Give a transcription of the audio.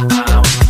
Wow.